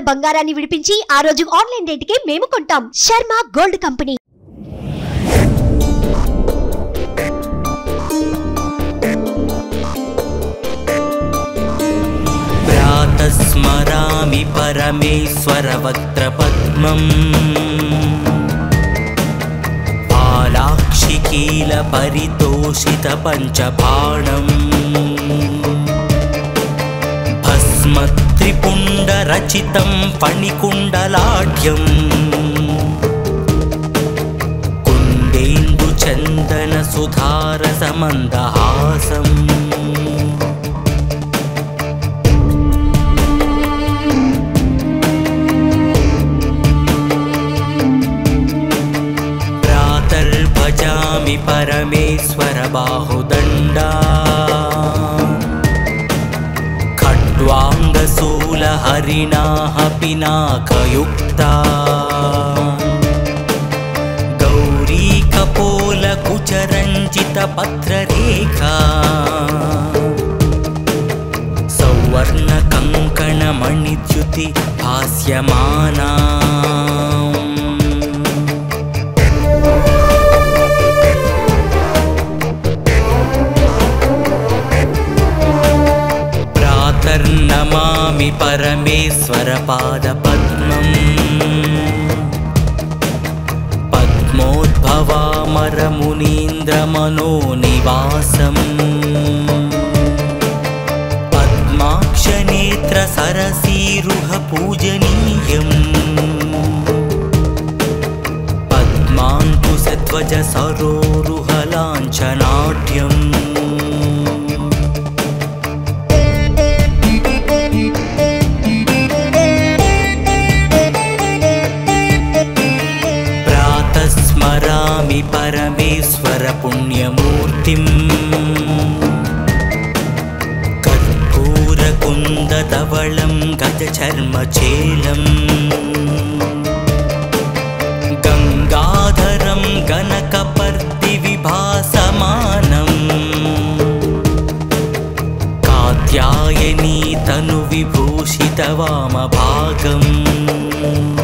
ఉన్న బంగారాన్ని విడిపించి ఆ రోజు ఆన్లైన్ రేటుకే మేము కొంటాం. Sharma gold company. స్మరామి పరమేశ్వర వక్త్ర పద్మం పాలాక్షికీల పరితోషిత పంచబాణం భస్మత్ प्रातः स्मरामि परमेश्वरवक्त्रपद्मम् पालाक्षिकीलपरितोषितपञ्चबाणम् भस्मत्रिपुण्डरचितं फणिकुण्डलाढ्यम् कुण्डेन्दुचन्दनसुधारसमन्दहासम् प्रातर्भजामि परमेश्वर बाहुदण्डा खड्वाङ्गशूलहरिणाः पिनाकयुक्ता गौरीकपोलकुचरञ्जितपत्ररेखा सौवर्णकङ्कणमणिद्युति भास्यमाना परमेश्वरपादपद्मम् पद्मोद्भवामरमुनीन्द्रमनोनिवासम् पद्माक्षनेत्रसरसीरुहपूजनीयम्। पद्माङ्कुशध्वज सरोरुहलाञ्छनाढ्यम् कर्पूरकुन्दधवलं गजचर्मचेलम्। गङ्गाधरं गणकपर्दिविभासमानम् कात्यायनी तनुविभूषितवामभागम्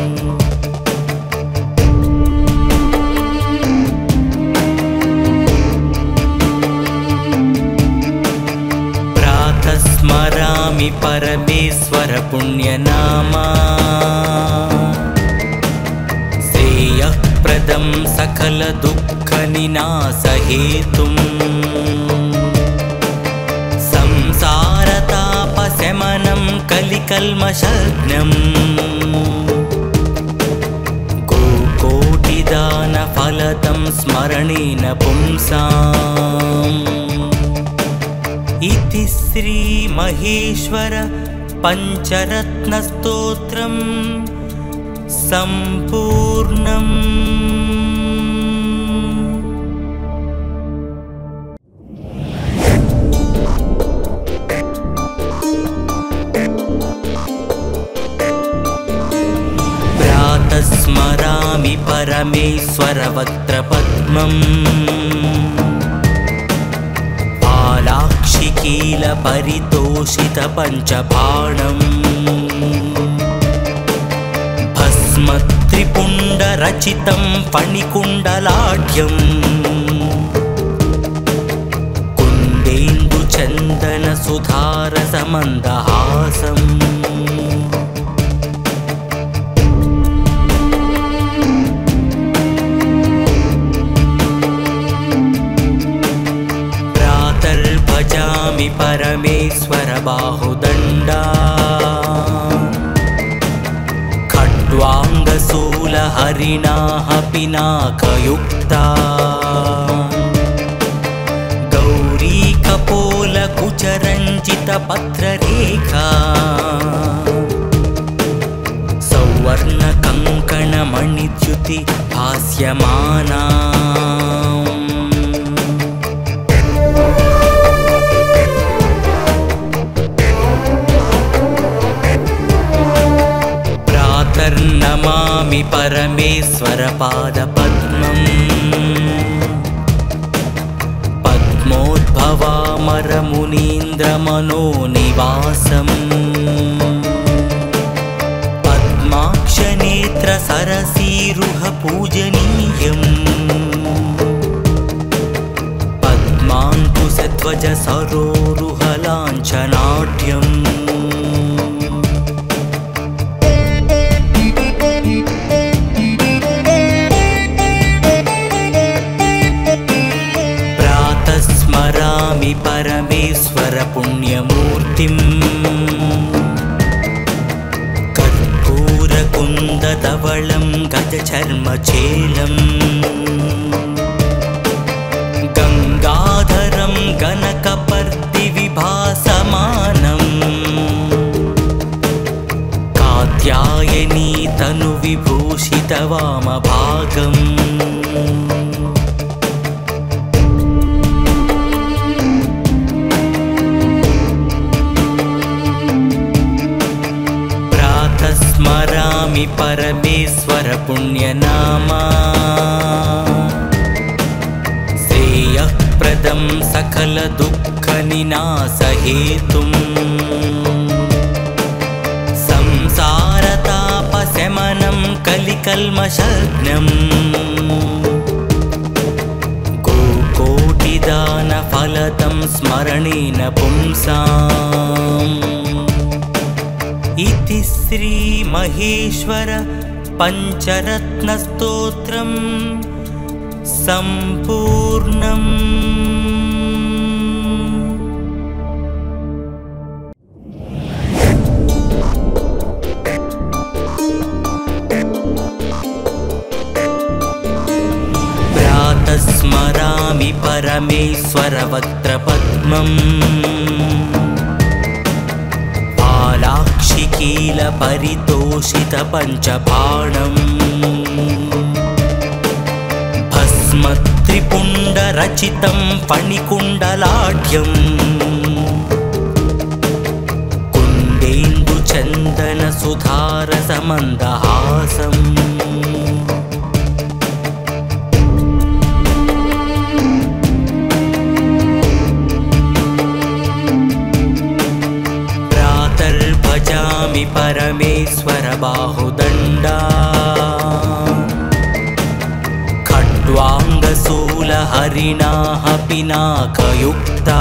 स्मरामि परमेश्वर पुण्यनामा। श्रेयःप्रदं सकलदुःखनिनासहेतुम् संसारतापशमनं कलिकल्मषग्नम् गोकोटिदानफलदं स्मरणेन पुंसाम् इति श्रीमहेश्वर पञ्चरत्नस्तोत्रम् सम्पूर्णम्। प्रातः स्मरामि परमेश्वरवक्त्रपद्मम् पालाक्षिकीलपरितोषितपञ्चबाणम् भस्मत्रिपुण्डरचितं फणिकुण्डलाढ्यम्। कुण्डेन्दुचन्दनसुधारसमन्दहासम् परमेश्वर बाहुदण्डा। खड्वाङ्गशूलहरिणाः पिनाकयुक्ता गौरीकपोलकुचरञ्जितपत्ररेखा सौवर्णकङ्कणमणिद्युति भास्यमाना प्रातर्नमामि परमेश्वरपादपद्मम्। पद्मोद्भवामरमुनीन्द्रमनोनिवासम् गोकोटिदानफलदं स्मरणेन पुंसाम्। इति श्रीमहेश्वर पञ्चरत्नस्तोत्रम् सम्पूर्णम् परमेश्वरवक्त्रपद्मम् पालाक्षिकीलपरितोषितपञ्चबाणम् भस्मत्रिपुण्डरचितं फणिकुण्डलाढ्यम्। कुन्देन्दुचन्दनसुधारसमन्दहासम् परमेश्वर बाहुदण्डा। खड्वाङ्गशूलहरिणाः पिनाकयुक्ता।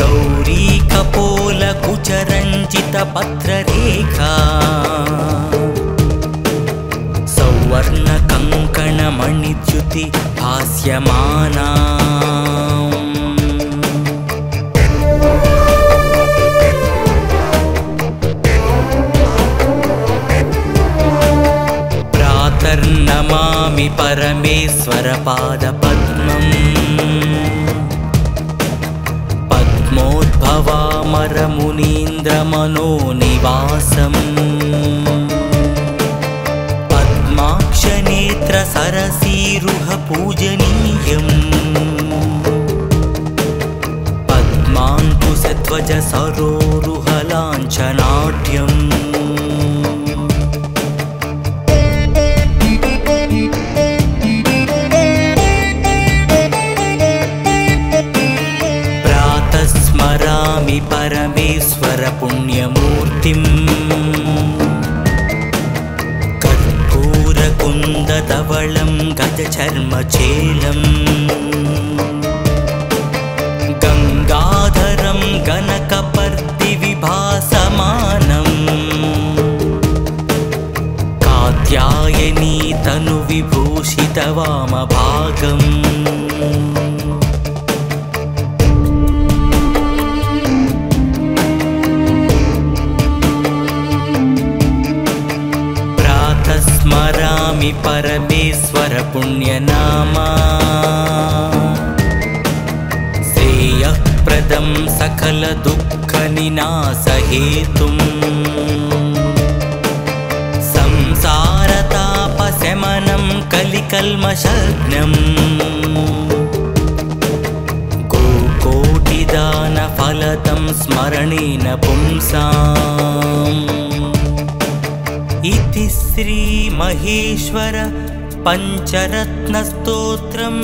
गौरीकपोलकुचरञ्जितपत्ररेखा सौवर्णकङ्कणमणिच्युति भास्यमाना परमेश्वरपादपद्मम् पद्मोद्भवामरमुनीन्द्रमनोनिवासम् पद्माक्षनेत्रसरसीरुह पूजनीयम् स्मरामि परमेश्वर पुण्यमूर्तिम्। कर्पूरकुन्दधवलं गजचर्मचेलम्। गङ्गाधरं गणकपर्दिविभासमानम् कात्यायनी तनुविभूषितवामभागम् परमेश्वर पुण्यनामा। श्रेयःप्रदं सकलदुःखनिनाशहेतुम् संसारतापशमनं कलिकल्मषग्नम् गोकोटिदानफलदं स्मरणेन पुंसाम् इति श्रीमहेश्वर पञ्चरत्नस्तोत्रम्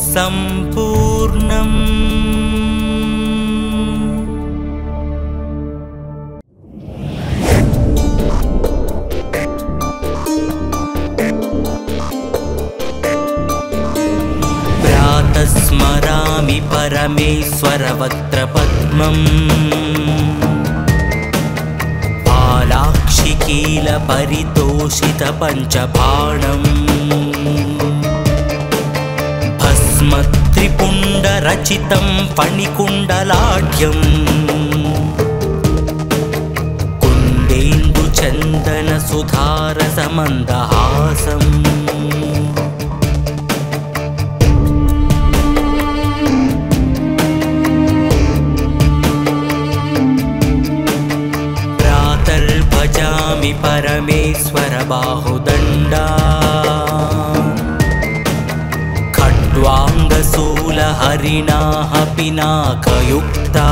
सम्पूर्णम्। प्रातः स्मरामि परमेश्वरवक्त्रपद्मम् पालाक्षिकीलपरितोषितपञ्चबाणम् भस्मत्रिपुण्डरचितं फणिकुण्डलाढ्यम्। कुन्देन्दुचन्दनसुधारसमन्दहासम् परमेश्वर बाहुदण्डा। खड्वाङ्गशूलहरिणाः पिनाकयुक्ता।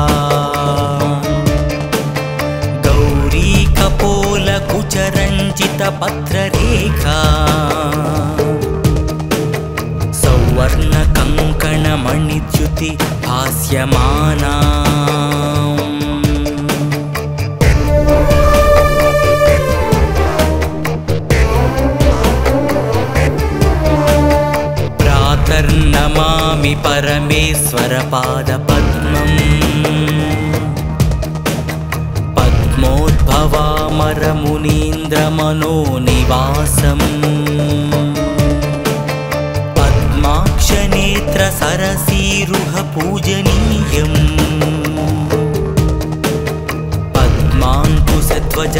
गौरीकपोलकुचरञ्जितपत्ररेखा सौवर्णकङ्कणमणिच्युति भास्यमाना प्रातर्नमामि परमेश्वरपादपद्मम्। पद्मोद्भवामरमुनीन्द्रमनोनिवासम्। पद्माक्षनेत्रसरसीरुहपूजनीयम्। पद्माङ्कुशध्वज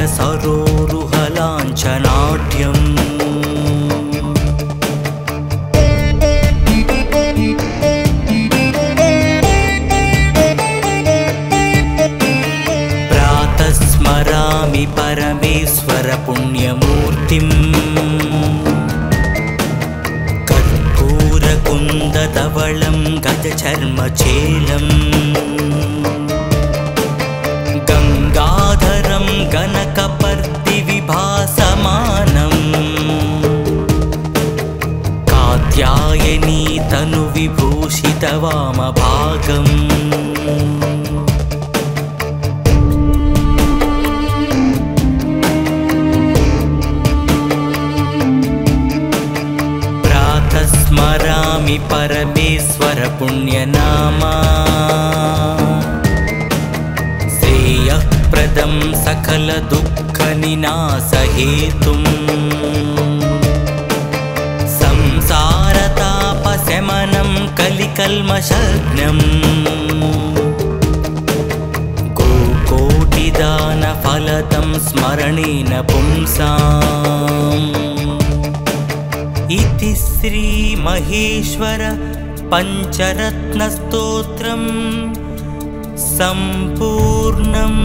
कर्पूरकुन्दधवलं गजचर्मचेलम्। गङ्गाधरं गणकपर्दिविभासमानम् कात्यायनी तनुविभूषितवामभागम् स्मरामि परमेश्वर पुण्यनामा श्रेयःप्रदं सकलदुःखनिनासहेतुम् संसारतापशमनं कलिकल्मषग्नम् गोकोटिदानफलदं स्मरणेन पुंसाम् इति श्रीमहेश्वर पञ्चरत्नस्तोत्रम् सम्पूर्णम्।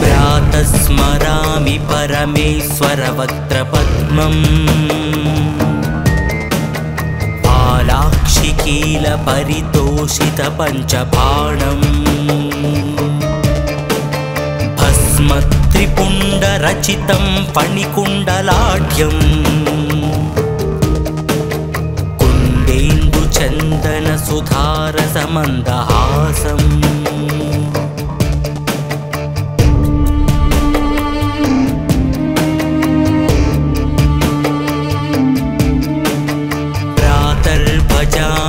प्रातः स्मरामि परमेश्वरवक्त्रपद्मम् पालाक्षिकीलपरितोषितपञ्चबाणम् भस्मत्रिपुण्डरचितं फणिकुण्डलाढ्यम्। कुन्देन्दुचन्दनसुधारसमन्दहासम्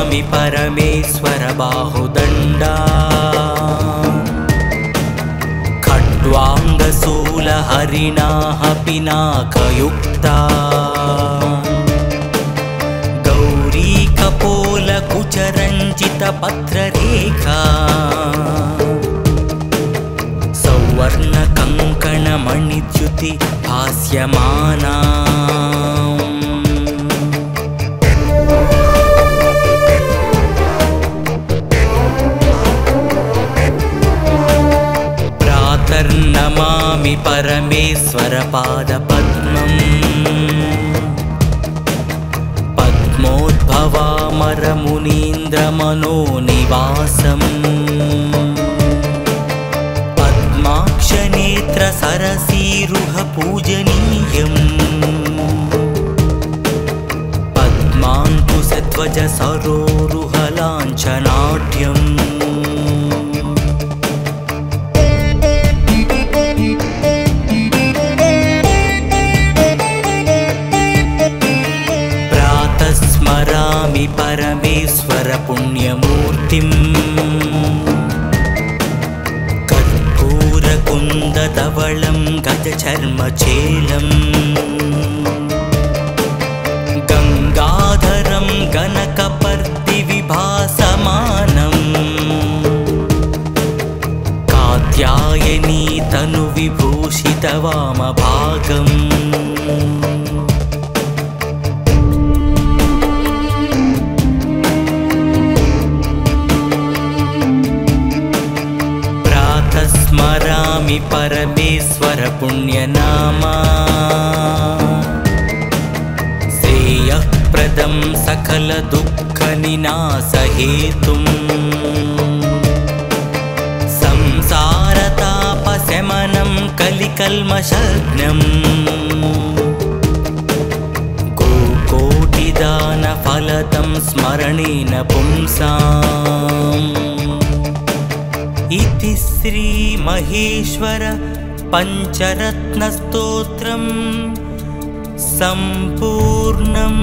परमेश्वर बाहुदण्डा। खड्वाङ्गशूलहरिणाः पिनाकयुक्ता गौरीकपोलकुचरञ्जितपत्ररेखा सौवर्णकङ्कणमणिच्युति भास्यमाना प्रातर्नमामि परमेश्वर पादपद्मम् पद्मोद्भवामरमुनीन्द्रमनोनिवासम्। पद्माक्षनेत्रसरसीरुहपूजनीयम्। पद्माङ्कुशध्वज सरोरुहलाञ्छनाढ्यम् गजचर्मचेलम् गङ्गाधरं गणकपर्दिविभासमानम् कात्यायनी तनुविभूषितवामभागम् परमेश्वर पुण्यनामा श्रेयःप्रदं सकलदुःखनिनासहेतुम् संसारतापशमनं कलिकल्मषग्नम् गोकोटिदानफलदं स्मरणेन पुंसाम् इति श्रीमहेश्वर पञ्चरत्नस्तोत्रम् सम्पूर्णम्।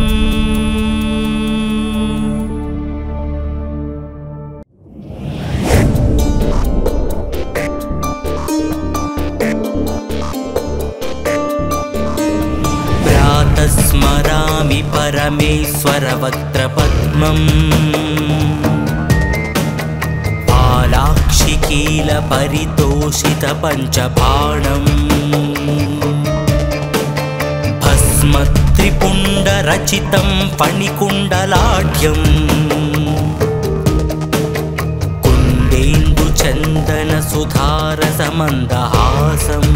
प्रातः स्मरामि परमेश्वरवक्त्रपद्मम् पालाक्षिकीलपरितोषितपञ्चबाणम् भस्मत्रिपुण्डरचितं फणिकुण्डलाढ्यम्। कुन्देन्दुचन्दनसुधारसमन्दहासम्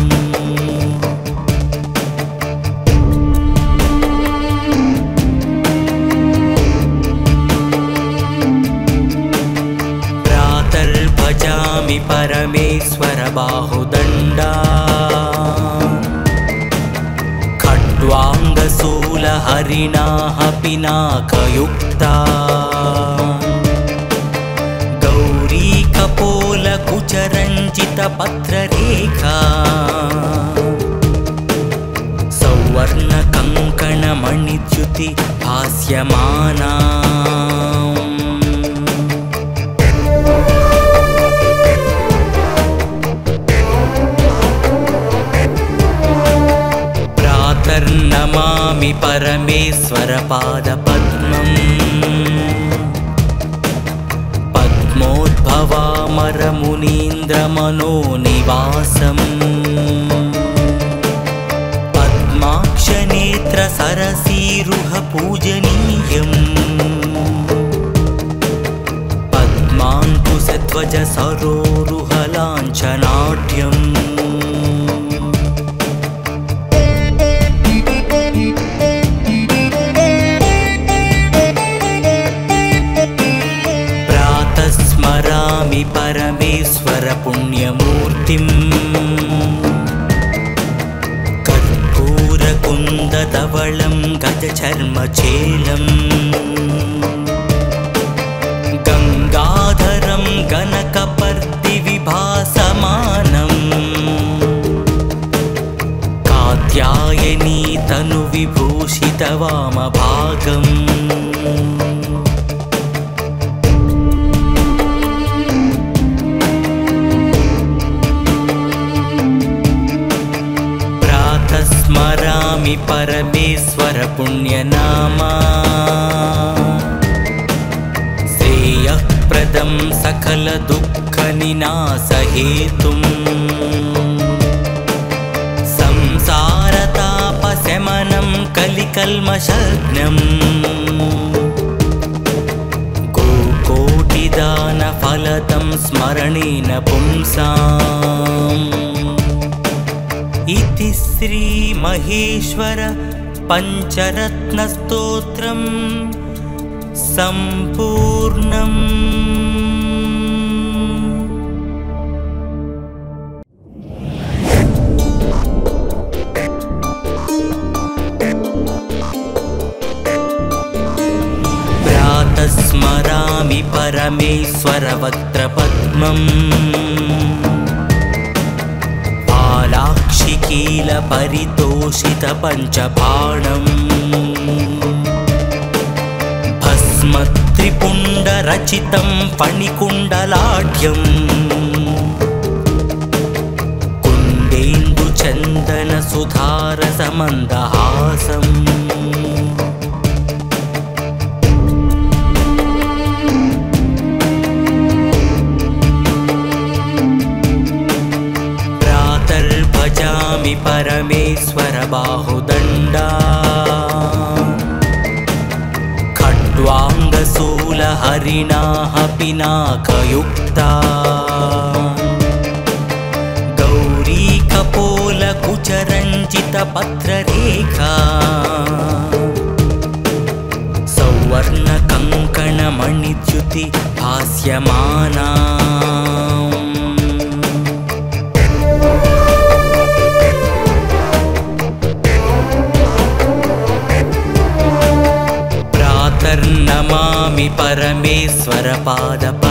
परमेश्वर बाहुदण्डा। खड्वाङ्गशूलहरिणाः पिनाकयुक्ता। गौरीकपोलकुचरञ्जितपत्ररेखा सौवर्णकङ्कणमणिच्युति भास्यमाना परमेश्वरपादपद्मम्। पद्मोद्भवामरमुनीन्द्रमनोनिवासम्। पद्माक्षनेत्रसरसीरुहपूजनीयम्। पद्माङ्कुशध्वज स्मरामि परमेश्वर पुण्यमूर्तिम् गजचर्मचेलम् गङ्गाधरं गणकपर्दिविभासमानम् कात्यायनी तनुविभूषितवामभागम् स्मरामि परमेश्वर पुण्यनामा। श्रेयःप्रदं सकलदुःखनिनासहेतुम् संसारतापशमनं कलिकल्मषग्नम् गोकोटिदानफलदं स्मरणेन पुंसाम् इति श्रीमहेश्वर पञ्चरत्नस्तोत्रम् सम्पूर्णम्। प्रातः स्मरामि परमेश्वरवक्त्रपद्मम् पालाक्षिकीलपरितोषितपञ्चबाणम् भस्मत्रिपुण्डरचितं फणिकुण्डलाढ्यम्। चन्दनसुधारसमन्दहासम् परमेश्वर बाहुदण्डा। खड्वाङ्गशूलहरिणाः पिनाकयुक्ता गौरीकपोलकुचरञ्जितपत्ररेखा सौवर्णकङ्कणमणिच्युति भास्यमाना परमेश्वरपादपद्मम्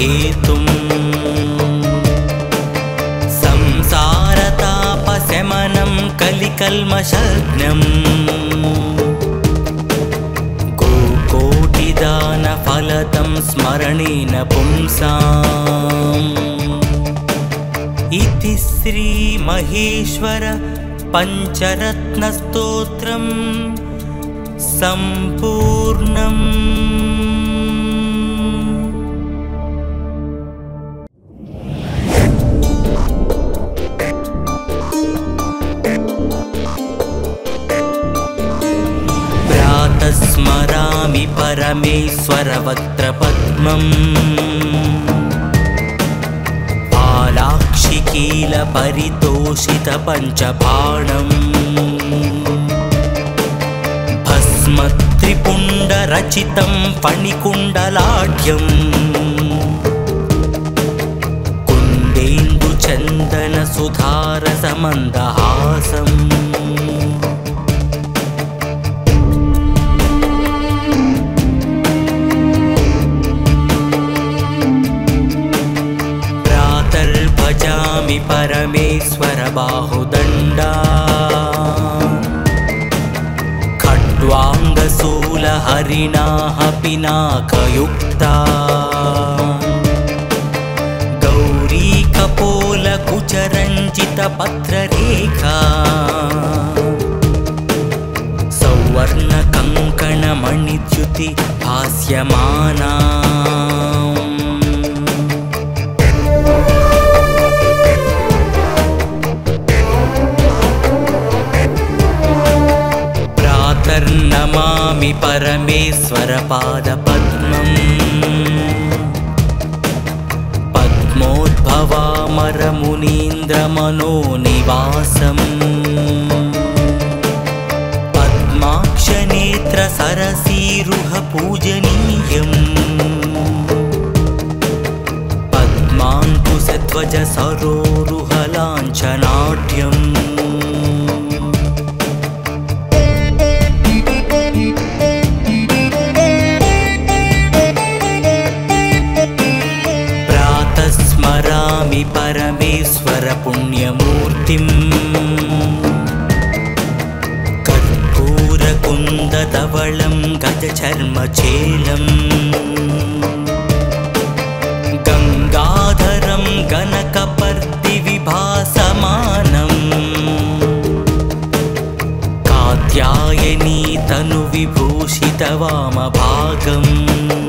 सकलदुःखनिनासहेतुम् संसारतापशमनं कलिकल्मषग्नम् गोकोटिदानफलदं स्मरणेन पुंसाम्। इति श्रीमहेश्वर पञ्चरत्नस्तोत्रम्। सम्पूर्णम् परमेश्वरवक्त्रपद्मम् पालाक्षिकीलपरितोषितपञ्चबाणम् भस्मत्रिपुण्डरचितं फणिकुण्डलाढ्यम् कुन्देन्दुचन्दनसुधारसमन्दहासम् परमेश्वर बाहुदण्डा। खड्वाङ्गशूलहरिणाः पिनाकयुक्ता। गौरीकपोलकुचरञ्जितपत्ररेखा सौवर्णकङ्कणमणिच्युति भास्यमाना परमेश्वरपादपद्मम् पद्मोद्भवामरमुनीन्द्रमनोनिवासम्। पद्माक्षनेत्रसरसीरुहपूजनीयम्। पद्माङ्कुशध्वज कर्तूरकुन्ददवळं गजचर्मचेलम्। गङ्गाधरं गणकपर्तिविभासमानम्। कात्यायनी तनुविभूषितवामभागम्।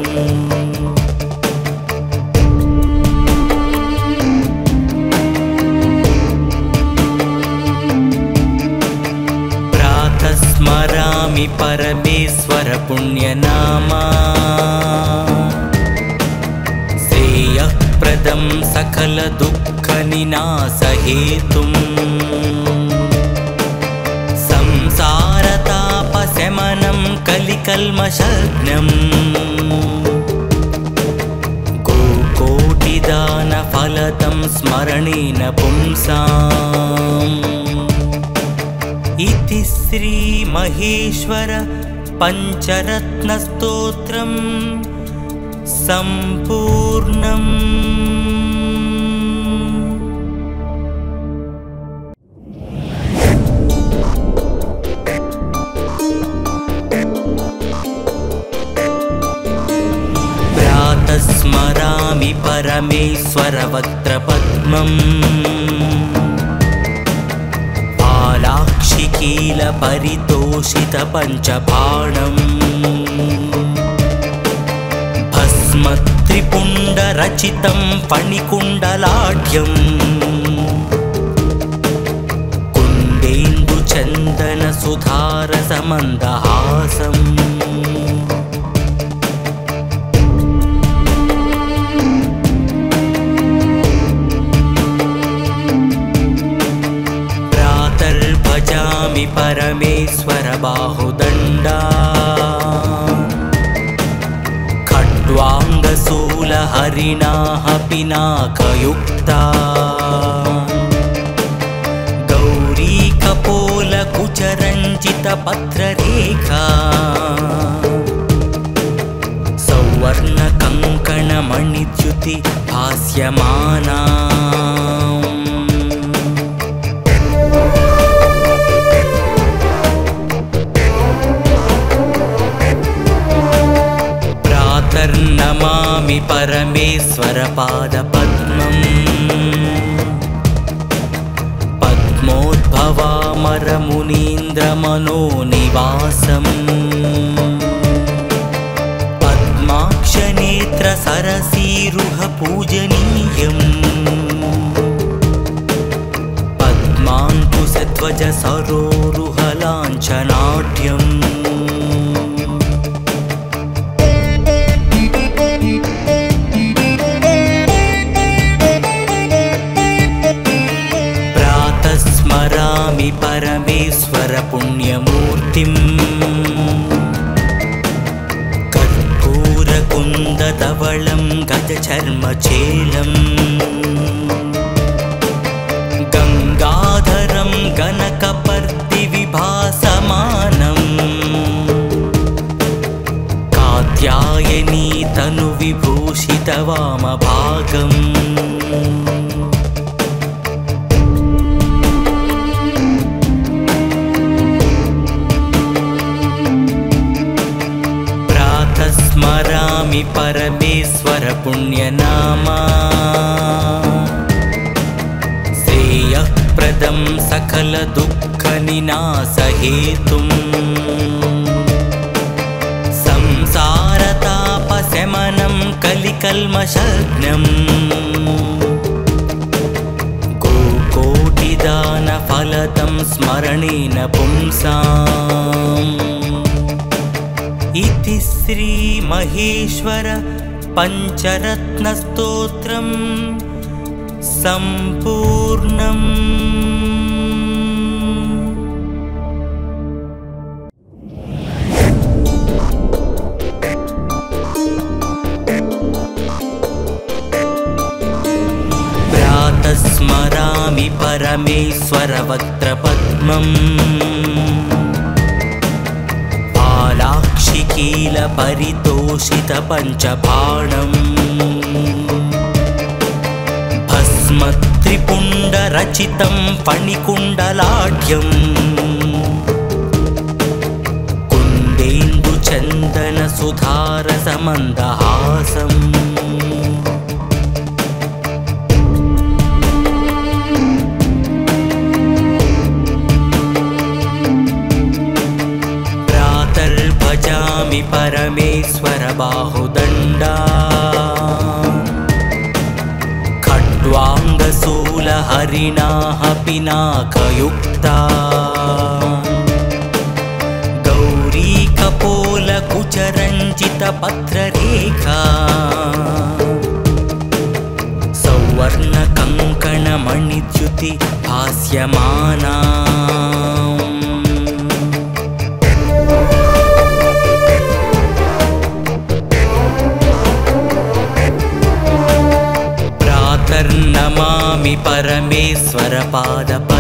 परमेश्वर श्रेयःप्रदं सकलदुःखनिनाशहेतुम्। संसारतापशमनं कलिकल्मषग्नम्। गोकोटिदानफलदं स्मरणेन पुंसाम्। इति श्रीमहेश्वर पञ्चरत्नस्तोत्रम् सम्पूर्णम् प्रातः स्मरामि परमेश्वरवक्त्रपद्मम् पालाक्षिकीलपरितोषितपञ्चबाणम् भस्मत्रिपुण्डरचितं फणिकुण्डलाढ्यम्। कुण्डेन्दुचन्दनसुधारसमन्दहासम् परमेश्वर बाहुदण्डा। खड्वाङ्गशूलहरिणाः पिनाकयुक्ता। गौरीकपोलकुचरञ्जितपत्ररेखा सौवर्णकङ्कणमणिच्युति भास्यमाना प्रातर्नमामि परमेश्वरपादपद्मम्। पद्मोद्भवामरमुनीन्द्रमनोनिवासम्। पद्माक्षनेत्रसरसीरुहपूजनीयम्। पद्माङ्कुशध्वज पुण्यमूर्तिम्। कर्पूरकुन्दधवलं गजचर्मचेलम्। गङ्गाधरं गणकपर्दिविभासमानम् कात्यायनी तनुविभूषितवामभागम् स्मरामि परमेश्वर पुण्यनामा श्रेयःप्रदं सकलदुःखनिनाशहेतुम्। संसारतापशमनं कलिकल्मषग्नम् गोकोटिदानफलदं स्मरणेन पुंसाम् इति श्रीमहेश्वर पञ्चरत्नस्तोत्रम् सम्पूर्णम्। प्रातः स्मरामि पालाक्षिकीलपरितोषितपञ्चबाणम् भस्मत्रिपुण्डरचितं फणिकुण्डलाढ्यम्। कुण्डेन्दुचन्दनसुधारसमन्दहासम् प्रातर्भजामि पर स्वरबाहुदण्डा खड्वाङ्गशूलहरिणाः पिनाकयुक्ता गौरीकपोलकुचरञ्जितपत्ररेखा सौवर्णकङ्कणमणिच्युति भास्यमाना परमेश्वरपादपद्मम्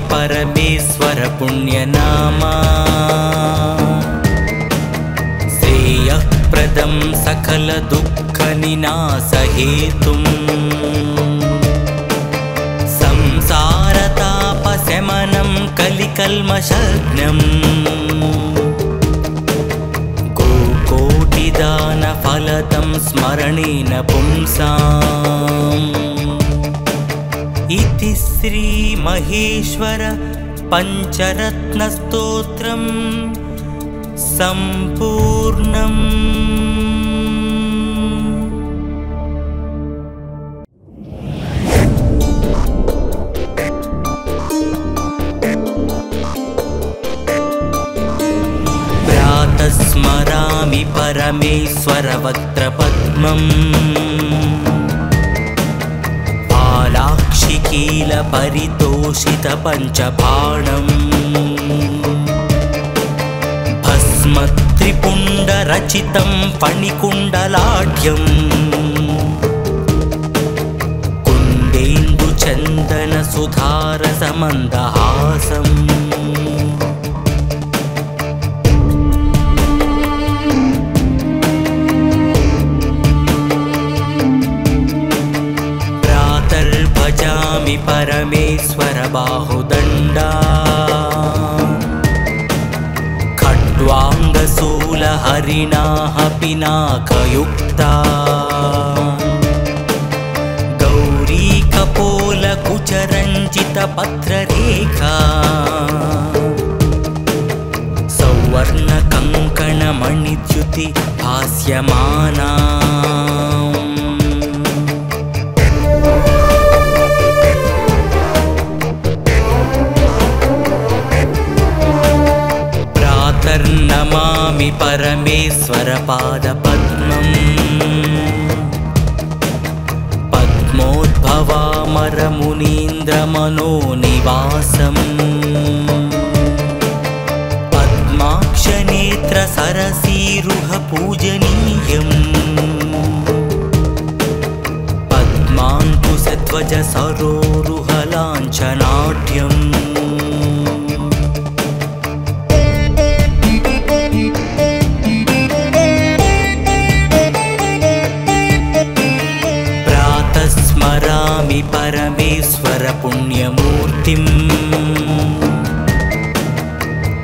स्मरामि परमेश्वरपुण्यनामा। श्रेयःप्रदं सकलदुःखनिनाशहेतुम्। संसारतापशमनं कलिकल्मषग्नम् गोकोटिदानफलदं स्मरणेन पुंसाम् इति श्रीमहेश्वर पञ्चरत्नस्तोत्रम् सम्पूर्णम्। प्रातः स्मरामि परमेश्वरवक्त्रपद्मम् पालाक्षिकीलपरितोषितपञ्चबाणम् भस्मत्रिपुण्डरचितं फणिकुण्डलाढ्यम् कुण्डेन्दुचन्दनसुधारसमन्दहासम् प्रातर्भजामि परमेश्वरबाहुदण्डा खड्वाङ्गशूलहरिणाः पिनाकयुक्ता। गौरीकपोलकुचरञ्जितपत्ररेखा सौवर्णकङ्कणमणिच्युति भास्यमाना परमेश्वरपादपद्मम् पद्मोद्भवामरमुनीन्द्रमनोनिवासम्। पद्माक्षनेत्रसरसीरुहपूजनीयम्। पद्माङ्कुशध्वज सरोरुहलाञ्छनाट्यम् परमेश्वरपुण्यमूर्तिम्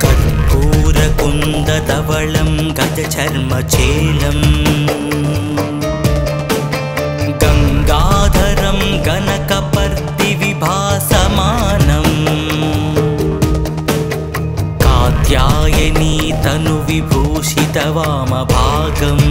कर्पूरकुन्दधवलं गजचर्मचेलम्। गङ्गाधरं गणकपर्दिविभासमानम् कात्यायनी तनुविभूषितवामभागम्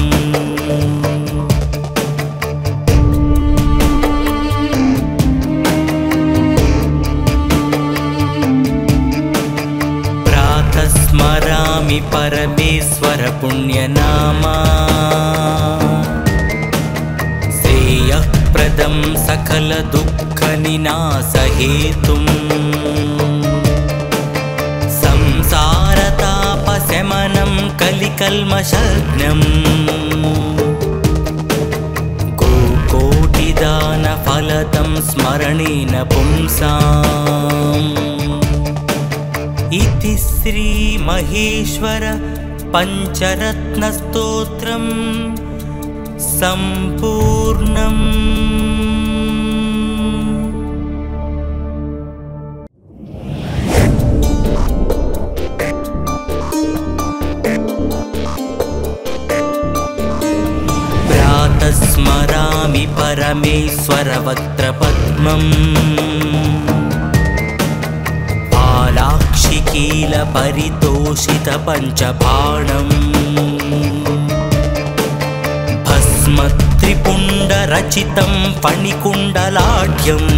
परमेश्वर पुण्यनामा। श्रेयःप्रदं सकलदुःखनिनासहेतुम् संसारतापशमनं कलिकल्मषग्नम् गोकोटिदानफलदं स्मरणेन पुंसाम् इति श्रीमहेश्वर पञ्चरत्नस्तोत्रम् सम्पूर्णम्। प्रातः स्मरामि परमेश्वरवक्त्रपद्मम् पालाक्षिकीलपरितोषितपञ्चबाणम् भस्मत्रिपुण्डरचितं फणिकुण्डलाढ्यम्।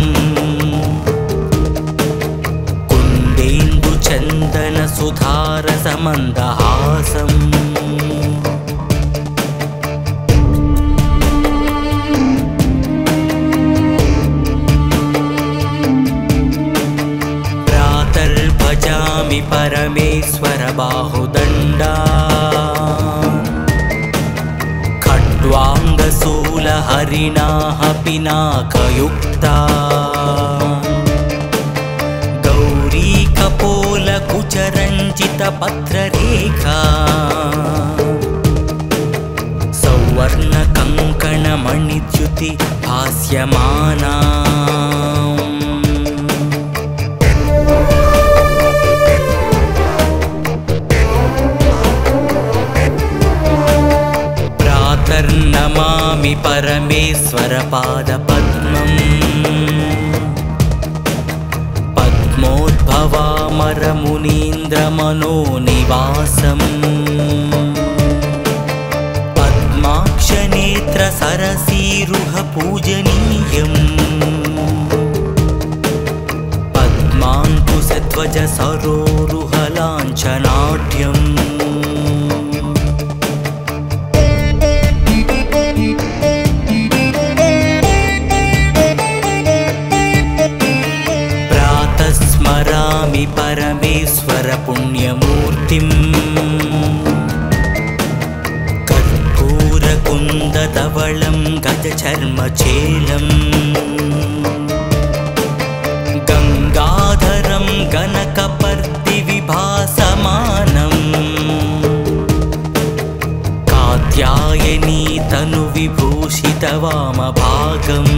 कुन्देन्दुचन्दनसुधारसमन्दहासम् परमेश्वर बाहुदण्डा। खड्वाङ्गशूलहरिणाः पिनाकयुक्ता गौरीकपोलकुचरञ्जितपत्ररेखा सौवर्णकङ्कणमणिच्युति भास्यमाना प्रातर्नमामि परमेश्वरपादपद्मम्। पद्मोद्भवामरमुनीन्द्रमनोनिवासम्। पद्माक्षनेत्रसरसीरुहपूजनीयम्। पद्माङ्कुशध्वज सरोरुहलाञ्छनाढ्यम् पुण्यमूर्तिम् कर्पूरकुन्दधवलं गजचर्मचेलम्। गङ्गाधरं गणकपर्दिविभासमानम् कात्यायनी तनुविभूषितवामभागम्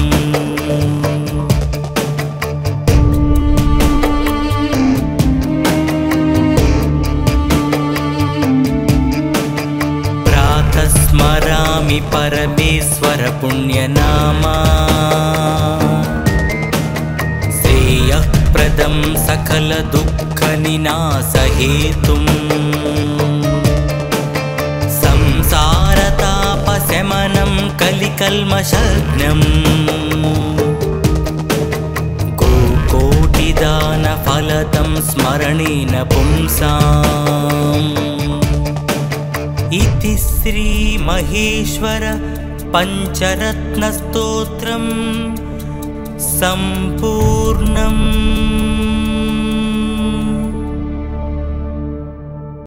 परमेश्वर पुण्यनामा। श्रेयःप्रदं सकलदुःखनिनासहेतुम् संसारतापशमनं कलिकल्मषग्नम् गोकोटिदानफलदं स्मरणेन पुंसाम् इति श्रीमहेश्वर पञ्चरत्नस्तोत्रम् सम्पूर्णम्